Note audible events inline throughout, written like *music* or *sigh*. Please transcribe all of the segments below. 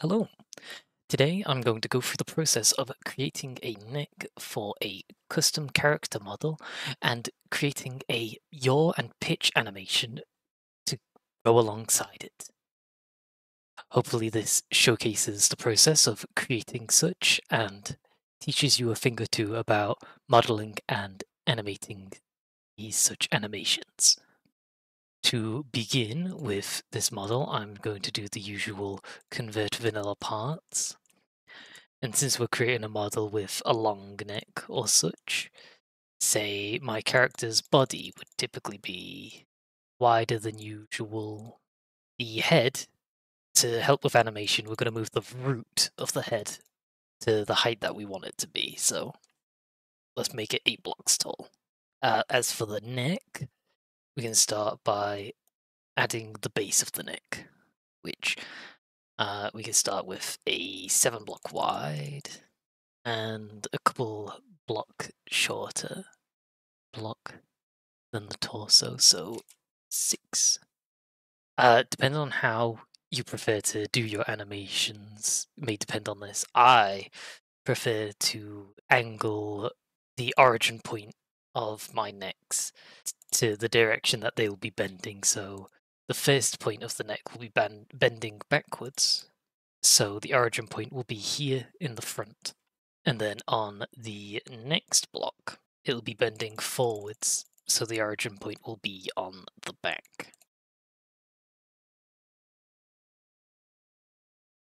Hello. Today I'm going to go through the process of creating a neck for a custom character model and creating a yaw and pitch animation to go alongside it. Hopefully this showcases the process of creating such and teaches you a thing or two about modeling and animating these such animations. To begin with this model, I'm going to do the usual convert vanilla parts. And since we're creating a model with a long neck or such, say my character's body would typically be wider than usual. The head, to help with animation, we're going to move the root of the head to the height that we want it to be. So let's make it 8 blocks tall. Uh, as for the neck, we can start by adding the base of the neck, which uh, we can start with a 7 block wide and a couple block shorter block than the torso, so 6. Uh, depending on how you prefer to do your animations may depend on this. I prefer to angle the origin point of my necks to the direction that they will be bending. So the first point of the neck will be ben- bending backwards. So the origin point will be here in the front. And then on the next block, it'll be bending forwards. So the origin point will be on the back.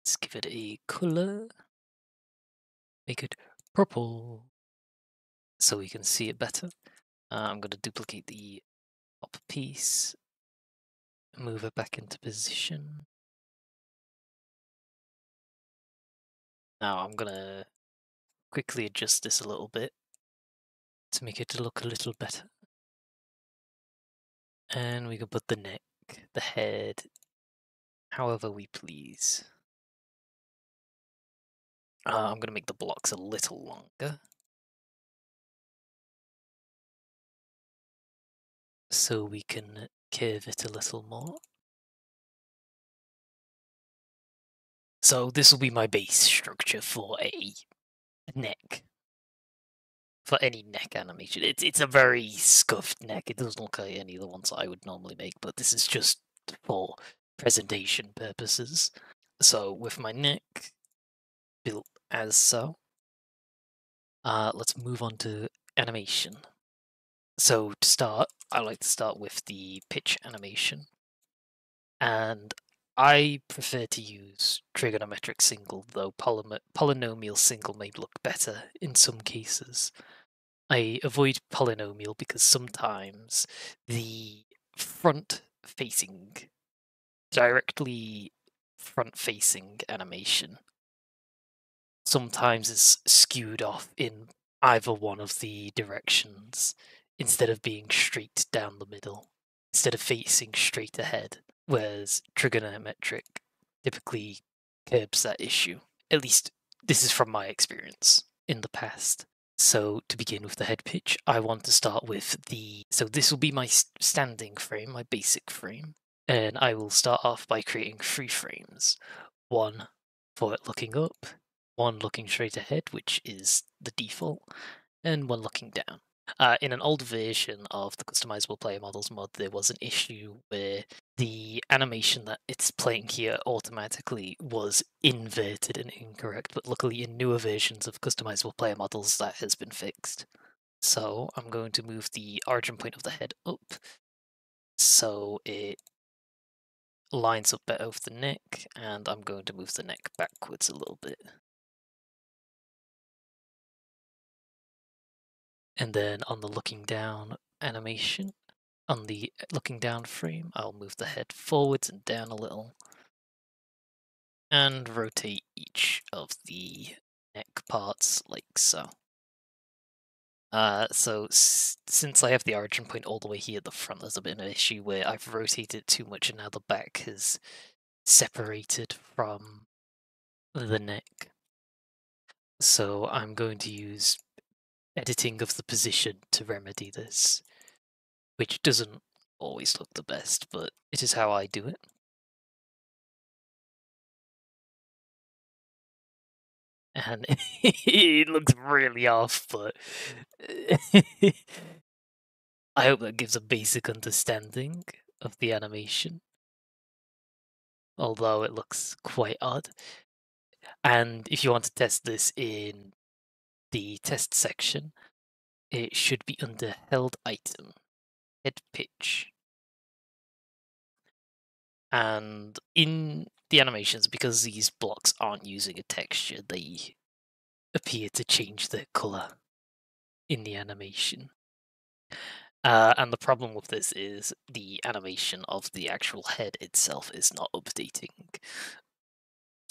Let's give it a color. Make it purple so we can see it better. Uh, I'm going to duplicate the top piece, move it back into position. Now I'm going to quickly adjust this a little bit to make it look a little better. And we can put the neck, the head, however we please. Uh, I'm going to make the blocks a little longer. So we can curve it a little more. So this will be my base structure for a neck. For any neck animation. It's it's a very scuffed neck. It doesn't look like any of the ones I would normally make, but this is just for presentation purposes. So with my neck built as so, uh, let's move on to animation. So to start, I like to start with the pitch animation. And I prefer to use trigonometric single, though polynomial single may look better in some cases. I avoid polynomial because sometimes the front facing, directly front facing animation sometimes is skewed off in either one of the directions instead of being straight down the middle, instead of facing straight ahead. Whereas trigonometric typically curbs that issue. At least this is from my experience in the past. So to begin with the head pitch, I want to start with the. So this will be my standing frame, my basic frame. And I will start off by creating three frames. One for it looking up, one looking straight ahead, which is the default, and one looking down. Uh, in an old version of the customizable player models mod, there was an issue where the animation that it's playing here automatically was inverted and incorrect, but luckily in newer versions of customizable player models that has been fixed. So I'm going to move the origin point of the head up so it lines up better with the neck, and I'm going to move the neck backwards a little bit. And then on the looking down animation, on the uh, looking down frame, I'll move the head forwards and down a little. And rotate each of the neck parts like so. Uh, so since I have the origin point all the way here at the front, there's a bit of an issue where I've rotated too much and now the back is separated from the neck. So I'm going to use editing of the position to remedy this, which doesn't always look the best, but it is how I do it. and *laughs* it looks really off, but *laughs* I hope that gives a basic understanding of the animation. Although it looks quite odd. And if you want to test this in the test section, it should be under held item, head pitch. And in the animations, because these blocks aren't using a texture, they appear to change their color in the animation. Uh, and the problem with this is the animation of the actual head itself is not updating.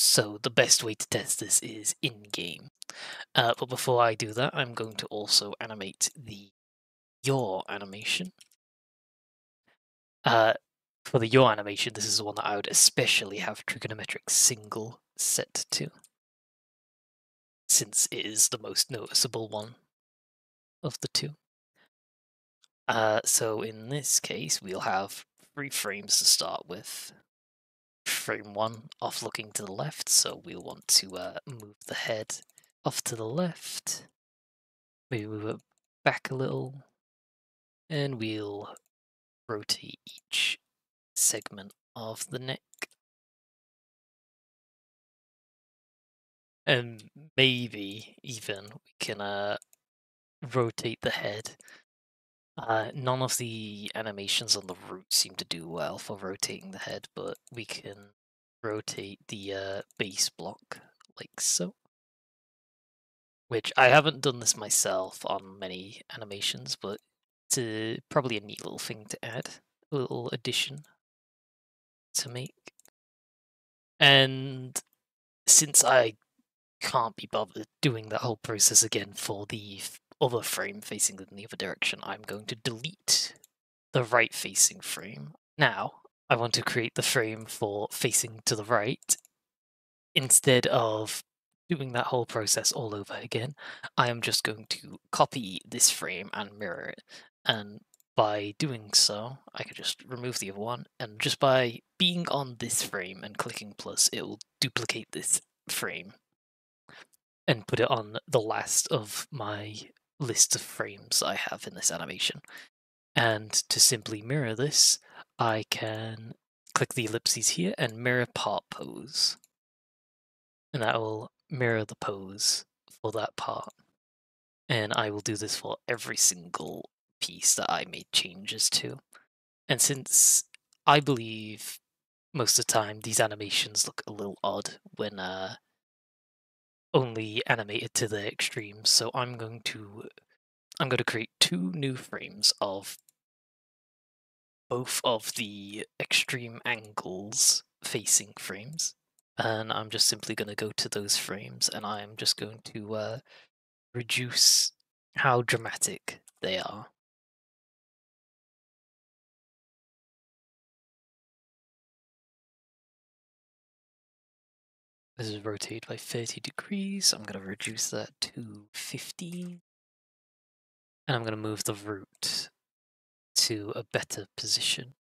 So the best way to test this is in-game. Uh, but before I do that, I'm going to also animate the yaw animation. Uh, for the yaw animation, this is the one that I would especially have trigonometric single set to, since it is the most noticeable one of the two. Uh, so in this case, we'll have three frames to start with. Frame one off looking to the left, so we'll want to uh, move the head off to the left. Maybe move it back a little, and we'll rotate each segment of the neck. And maybe even we can uh, rotate the head uh, none of the animations on the root seem to do well for rotating the head, but we can rotate the uh, base block like so. Which I haven't done this myself on many animations, but it's a, probably a neat little thing to add, a little addition to make. And since I can't be bothered doing that whole process again for the other frame facing in the other direction, I'm going to delete the right facing frame. Now, I want to create the frame for facing to the right. Instead of doing that whole process all over again, I am just going to copy this frame and mirror it. And by doing so, I could just remove the other one, and just by being on this frame and clicking plus, it will duplicate this frame and put it on the last of my list of frames I have in this animation. And to simply mirror this, I can click the ellipses here and mirror part pose. And that will mirror the pose for that part. And I will do this for every single piece that I made changes to. And since I believe most of the time these animations look a little odd when uh, only animated to the extremes, so I'm going to I'm going to create two new frames of both of the extreme angles facing frames. And I'm just simply going to go to those frames and I'm just going to uh, reduce how dramatic they are. This is rotated by 30 degrees. I'm going to reduce that to 15. And I'm going to move the root to a better position.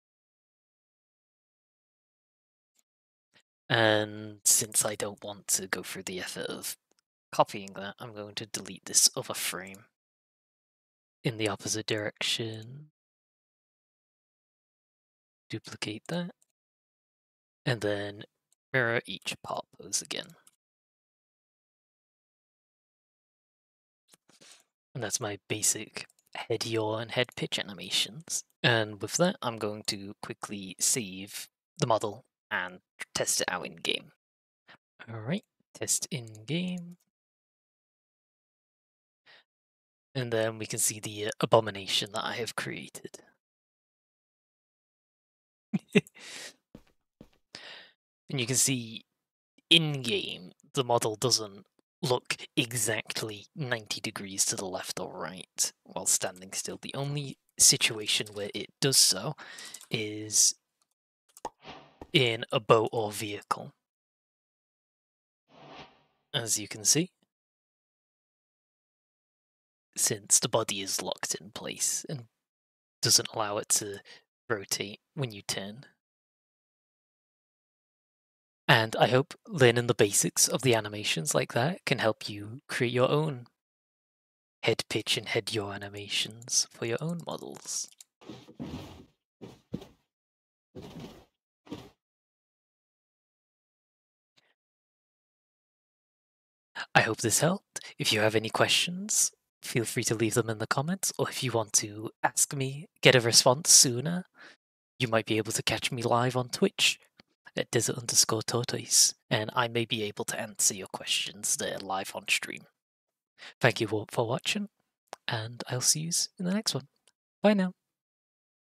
And since I don't want to go through the effort of copying that, I'm going to delete this other frame in the opposite direction. Duplicate that. And then mirror each part pose again. And that's my basic head yaw and head pitch animations. And with that, I'm going to quickly save the model and test it out in game. Alright, test in game. And then we can see the uh, abomination that I have created. *laughs* And you can see in game, the model doesn't look exactly 90 degrees to the left or right while standing still. The only situation where it does so is in a boat or vehicle. As you can see, since the body is locked in place and doesn't allow it to rotate when you turn. And I hope learning the basics of the animations like that can help you create your own head pitch and head yaw animations for your own models. I hope this helped. If you have any questions, feel free to leave them in the comments, or if you want to ask me, get a response sooner, you might be able to catch me live on Twitch at desert underscore tortoise, and I may be able to answer your questions there live on stream. Thank you all for watching, and I'll see you in the next one. Bye now.